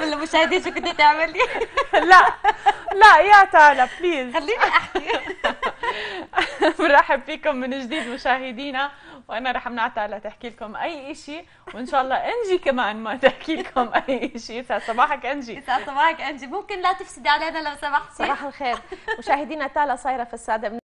قبل المشاهدين شو كنت تعملي لا لا يا تالا بليز خليني أحكي. بنرحب فيكم من جديد مشاهدينا وأنا رح امنع تالا تحكي لكم أي شيء وإن شاء الله إنجي كمان ما تحكي لكم أي شيء يسعد صباحك إنجي. يسعد صباحك إنجي. ممكن لا تفسدي علينا لو سمحتي. صباح الخير. مشاهدينا تالا صايرة في السادة